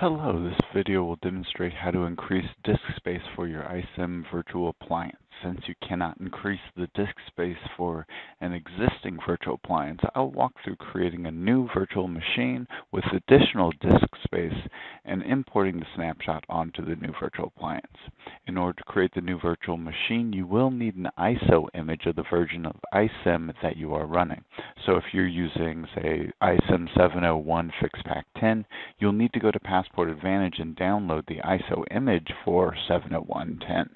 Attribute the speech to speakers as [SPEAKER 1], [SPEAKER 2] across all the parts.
[SPEAKER 1] Hello, this video will demonstrate how to increase disk space for your iSIM virtual appliance. Since you cannot increase the disk space for an existing virtual appliance, I'll walk through creating a new virtual machine with additional disk space and importing the snapshot onto the new virtual appliance. In order to create the new virtual machine, you will need an ISO image of the version of iSIM that you are running. So if you're using, say, iSIM 701 FixPack 10, you'll need to go to Passport Advantage and download the ISO image for 70110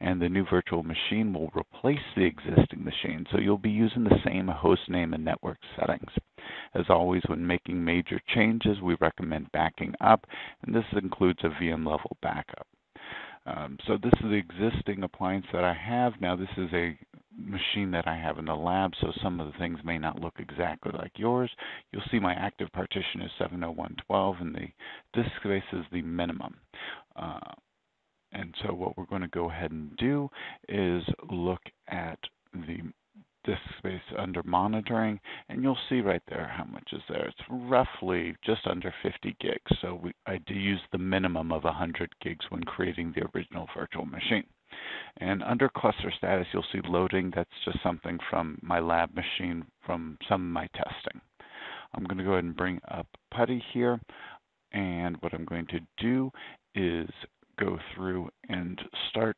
[SPEAKER 1] and the new virtual machine will replace the existing machine, so you'll be using the same host name and network settings. As always, when making major changes, we recommend backing up, and this includes a VM level backup. Um, so this is the existing appliance that I have. Now this is a machine that I have in the lab, so some of the things may not look exactly like yours. You'll see my active partition is 701.12 and the disk space is the minimum. Uh, and so what we're going to go ahead and do is look at the disk space under monitoring, and you'll see right there how much is there. It's roughly just under 50 gigs, so we, I do use the minimum of 100 gigs when creating the original virtual machine. And under cluster status, you'll see loading. That's just something from my lab machine from some of my testing. I'm going to go ahead and bring up PuTTY here. And what I'm going to do is go through and start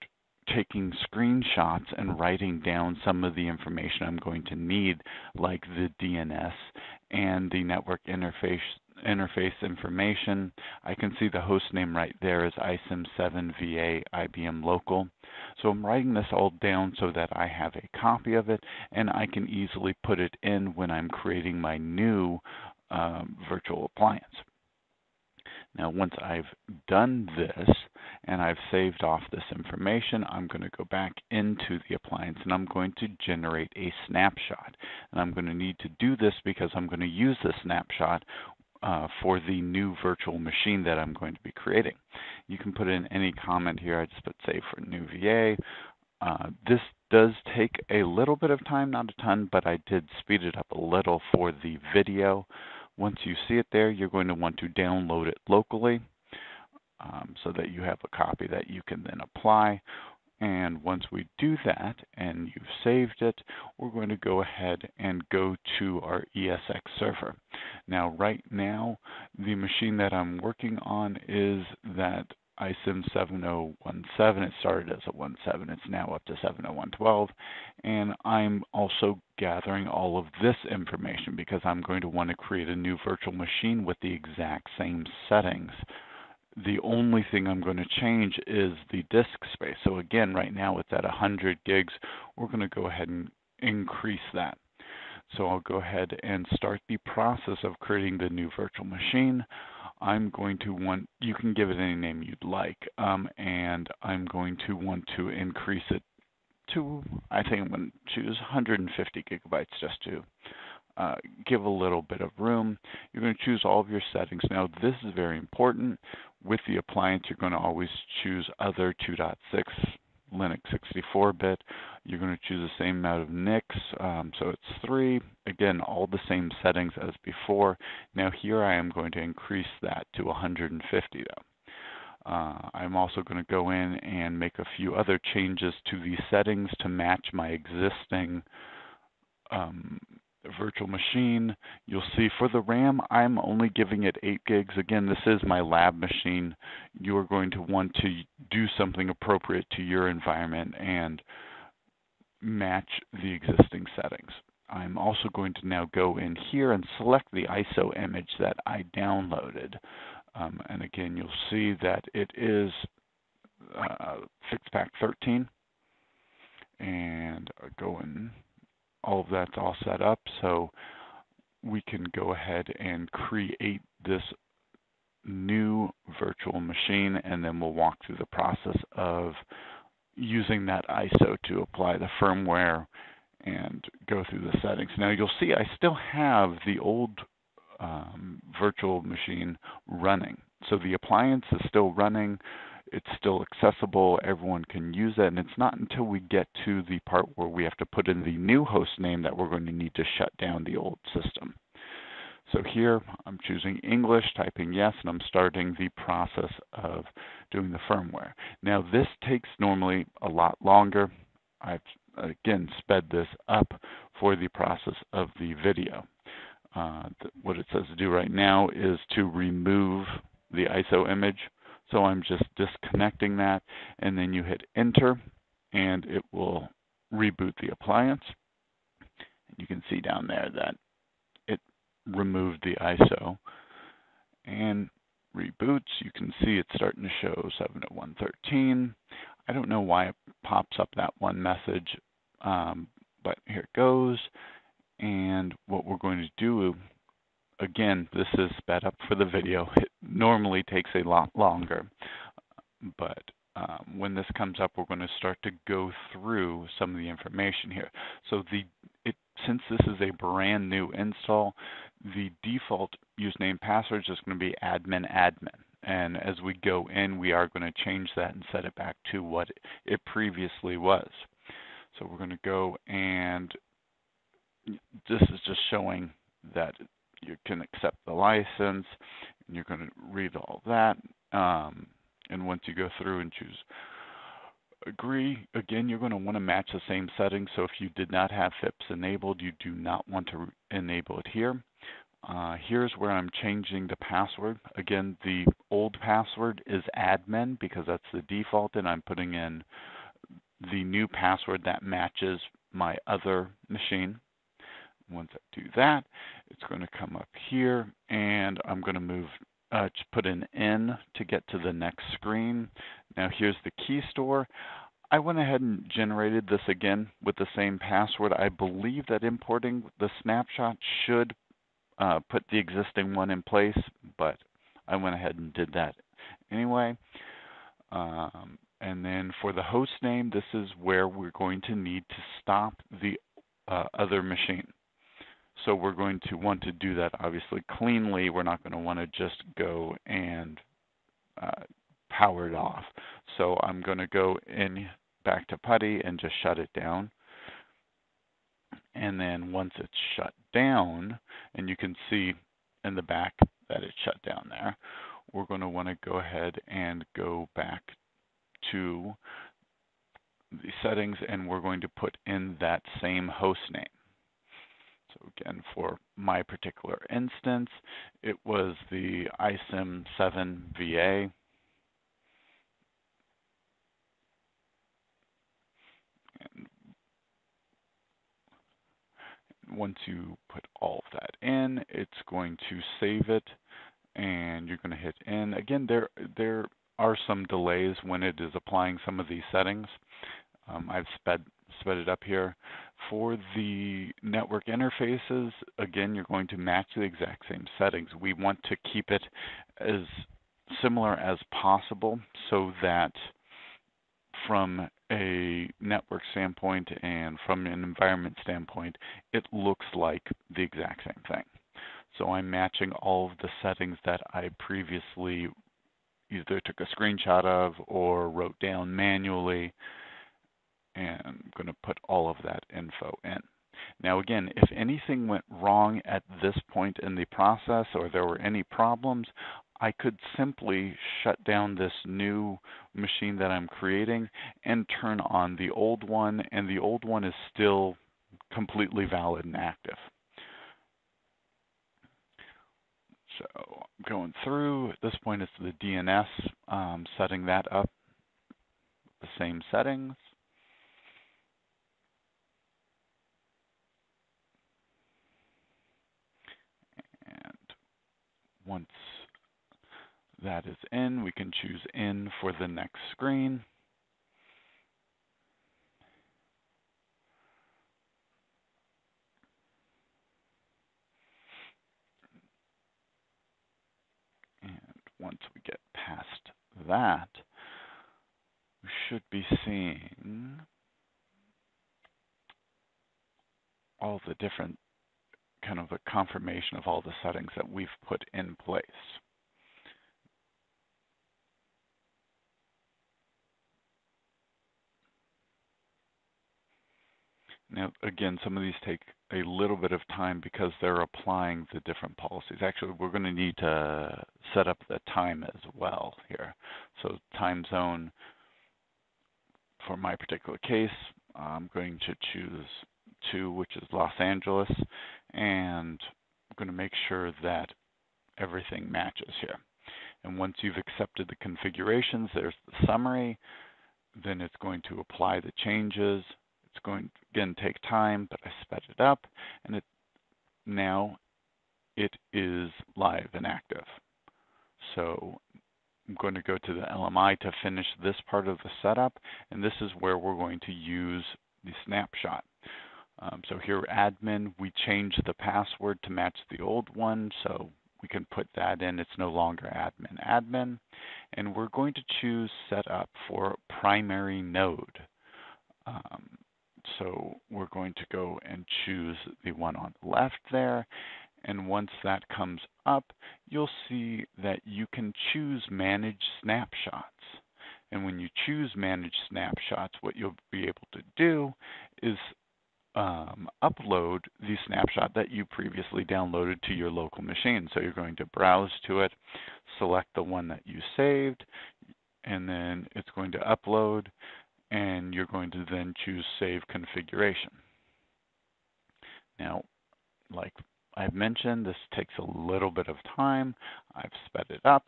[SPEAKER 1] taking screenshots and writing down some of the information I'm going to need, like the DNS and the network interface interface information. I can see the host name right there is ISIM7VA IBM local. So I'm writing this all down so that I have a copy of it and I can easily put it in when I'm creating my new um, virtual appliance. Now once I've done this and I've saved off this information, I'm going to go back into the appliance and I'm going to generate a snapshot. And I'm going to need to do this because I'm going to use the snapshot uh, for the new virtual machine that I'm going to be creating. You can put in any comment here. I just put say for new VA. Uh, this does take a little bit of time, not a ton, but I did speed it up a little for the video. Once you see it there, you're going to want to download it locally um, so that you have a copy that you can then apply. And once we do that and you've saved it, we're going to go ahead and go to our ESX server. Now, right now, the machine that I'm working on is that ISIM 7017. It started as a 17. It's now up to 70112. And I'm also gathering all of this information because I'm going to want to create a new virtual machine with the exact same settings. The only thing I'm going to change is the disk space. So again, right now it's at 100 gigs. We're going to go ahead and increase that. So I'll go ahead and start the process of creating the new virtual machine. I'm going to want, you can give it any name you'd like, um, and I'm going to want to increase it to, I think I'm going to choose 150 gigabytes just to uh, give a little bit of room. You're going to choose all of your settings. Now, this is very important. With the appliance, you're going to always choose other 2.6 Linux 64-bit. You're going to choose the same amount of NICs, um, so it's 3. Again, all the same settings as before. Now here I am going to increase that to 150 though. Uh, I'm also going to go in and make a few other changes to the settings to match my existing um, virtual machine. You'll see for the RAM, I'm only giving it 8 gigs. Again, this is my lab machine. You're going to want to do something appropriate to your environment and match the existing settings. I'm also going to now go in here and select the ISO image that I downloaded. Um, and again, you'll see that it is uh, FixPack 13. And go in all of that's all set up so we can go ahead and create this new virtual machine and then we'll walk through the process of using that ISO to apply the firmware and go through the settings. Now you'll see I still have the old um, virtual machine running. So the appliance is still running it's still accessible, everyone can use it, and it's not until we get to the part where we have to put in the new host name that we're going to need to shut down the old system. So here I'm choosing English, typing yes, and I'm starting the process of doing the firmware. Now this takes normally a lot longer. I've again sped this up for the process of the video. Uh, what it says to do right now is to remove the ISO image. So I'm just disconnecting that and then you hit enter and it will reboot the appliance. You can see down there that it removed the ISO and reboots. You can see it's starting to show 70113. I don't know why it pops up that one message, um, but here it goes. And what we're going to do, again, this is sped up for the video. It normally takes a lot longer, but um, when this comes up, we're going to start to go through some of the information here. So the it, since this is a brand new install, the default username password is going to be admin admin. And as we go in, we are going to change that and set it back to what it previously was. So we're going to go and this is just showing that you can accept the license and you're going to read all that. Um, and once you go through and choose agree, again, you're going to want to match the same settings. So if you did not have FIPS enabled, you do not want to enable it here. Uh, here's where I'm changing the password. Again, the old password is admin because that's the default, and I'm putting in the new password that matches my other machine. Once I do that, it's going to come up here, and I'm going to move uh, put an N to get to the next screen. Now here's the key store. I went ahead and generated this again with the same password. I believe that importing the snapshot should uh, put the existing one in place, but I went ahead and did that anyway. Um, and then for the host name, this is where we're going to need to stop the uh, other machine. So we're going to want to do that obviously cleanly. We're not going to want to just go and uh, power it off. So I'm going to go in back to PuTTY and just shut it down. And then once it's shut down, and you can see in the back that it's shut down there, we're going to want to go ahead and go back to the settings and we're going to put in that same host name. So again, for my particular instance, it was the ISIM7VA. And once you put all of that in, it's going to save it and you're going to hit in. Again, there there are some delays when it is applying some of these settings. Um, I've sped sped it up here. For the network interfaces, again, you're going to match the exact same settings. We want to keep it as similar as possible so that from a network standpoint and from an environment standpoint, it looks like the exact same thing. So I'm matching all of the settings that I previously either took a screenshot of or wrote down manually and I'm going to put all of that info in. Now again, if anything went wrong at this point in the process or there were any problems, I could simply shut down this new machine that I'm creating and turn on the old one, and the old one is still completely valid and active. So I'm going through, at this point it's the DNS, um, setting that up, the same settings. Once that is in, we can choose in for the next screen. And once we get past that, we should be seeing all the different kind of a confirmation of all the settings that we've put in place. Now, again, some of these take a little bit of time because they're applying the different policies. Actually, we're going to need to set up the time as well here. So time zone, for my particular case, I'm going to choose 2, which is Los Angeles, and I'm going to make sure that everything matches here. And once you've accepted the configurations, there's the summary. Then it's going to apply the changes. Going to, again, take time, but I sped it up, and it now it is live and active. So I'm going to go to the LMI to finish this part of the setup, and this is where we're going to use the snapshot. Um, so here, admin, we changed the password to match the old one, so we can put that in. It's no longer admin admin. And we're going to choose setup for primary node. Um, so we're going to go and choose the one on the left there. And once that comes up, you'll see that you can choose Manage Snapshots. And when you choose Manage Snapshots, what you'll be able to do is um, upload the snapshot that you previously downloaded to your local machine. So you're going to browse to it, select the one that you saved, and then it's going to upload, and you're going to then choose Save Configuration. Now, like I've mentioned, this takes a little bit of time. I've sped it up.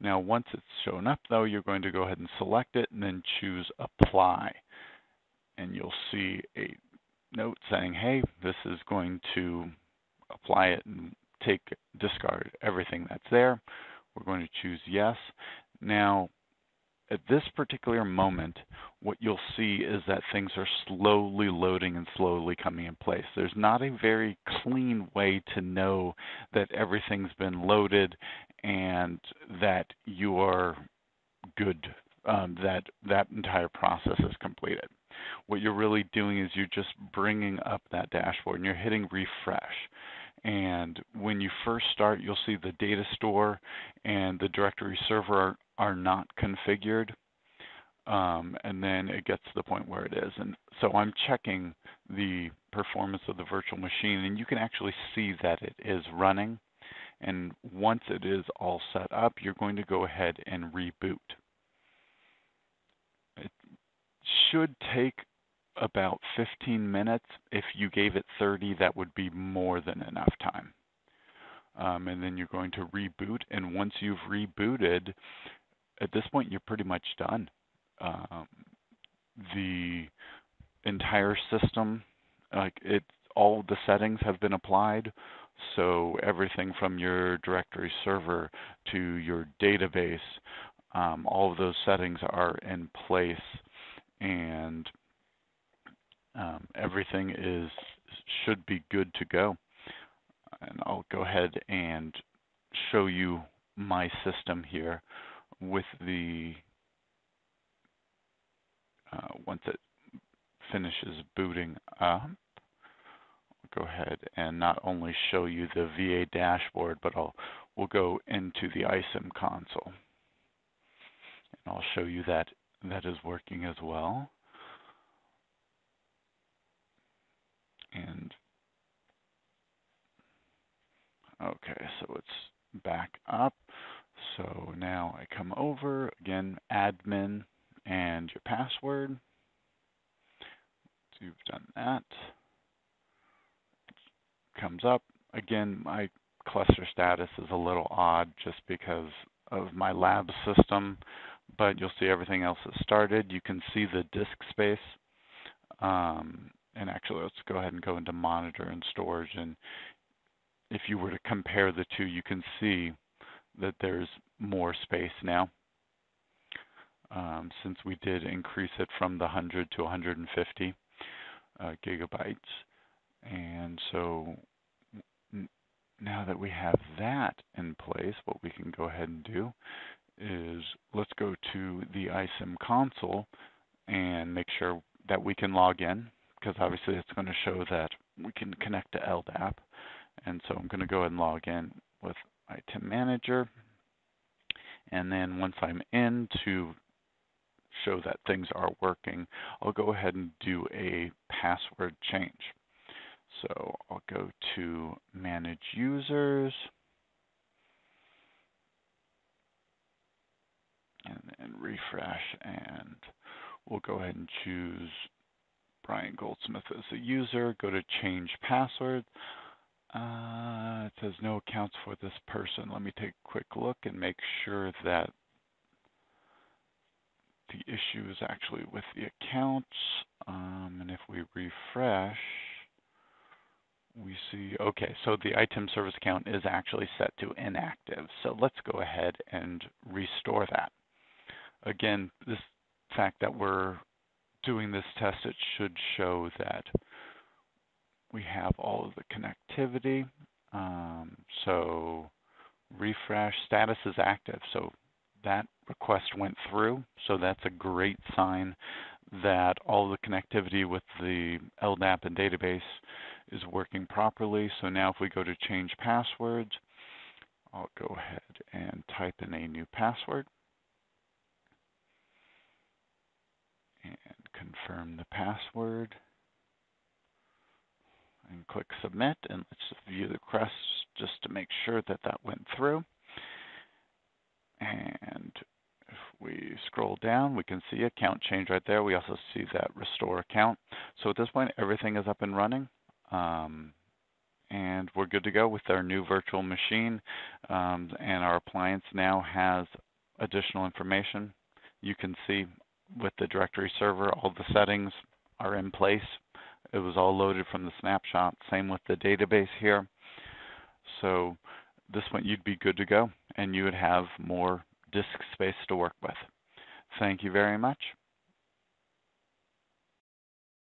[SPEAKER 1] Now, once it's shown up, though, you're going to go ahead and select it and then choose Apply. And you'll see a note saying, hey, this is going to apply it and take discard everything that's there. We're going to choose yes. Now, at this particular moment, what you'll see is that things are slowly loading and slowly coming in place. There's not a very clean way to know that everything's been loaded and that you are good, um, that that entire process is completed what you're really doing is you're just bringing up that dashboard and you're hitting refresh. And when you first start, you'll see the data store and the directory server are, not configured. Um, and then it gets to the point where it is. And so I'm checking the performance of the virtual machine, and you can actually see that it is running. And once it is all set up, you're going to go ahead and reboot It should take about 15 minutes. If you gave it 30, that would be more than enough time. Um, and then you're going to reboot. And once you've rebooted, at this point, you're pretty much done. Um, the entire system, like it, all the settings have been applied. So everything from your directory server to your database, um, all of those settings are in place and um, everything is should be good to go. And I'll go ahead and show you my system here with the uh, once it finishes booting up. I'll go ahead and not only show you the VA dashboard, but I'll we'll go into the ISIM console. And I'll show you that that is working as well. And okay, so it's back up. So now I come over again, admin and your password. So you've done that. Comes up again. My cluster status is a little odd just because of my lab system but you'll see everything else is started. You can see the disk space. Um, and actually, let's go ahead and go into monitor and storage. And if you were to compare the two, you can see that there's more space now. Um, since we did increase it from the 100 to 150 uh, gigabytes. And so now that we have that in place, what we can go ahead and do is let's go to the ISIM console and make sure that we can log in because obviously it's going to show that we can connect to LDAP. And so I'm going to go ahead and log in with ITIM Manager. And then once I'm in to show that things are working, I'll go ahead and do a password change. So I'll go to Manage Users. And then refresh, and we'll go ahead and choose Brian Goldsmith as a user. Go to Change Password. Uh, it says no accounts for this person. Let me take a quick look and make sure that the issue is actually with the accounts. Um, and if we refresh, we see, okay, so the ITIM service account is actually set to inactive. So let's go ahead and restore that. Again, this fact that we're doing this test, it should show that we have all of the connectivity. Um, so refresh status is active. So that request went through. So that's a great sign that all the connectivity with the LDAP and database is working properly. So now if we go to change passwords, I'll go ahead and type in a new password and confirm the password and click submit and let's view the request just to make sure that that went through. And if we scroll down, we can see account change right there. We also see that restore account. So at this point, everything is up and running. Um, and we're good to go with our new virtual machine. Um, and our appliance now has additional information. You can see with the directory server, all the settings are in place. It was all loaded from the snapshot. Same with the database here. So this one you'd be good to go and you would have more disk space to work with. Thank you very much.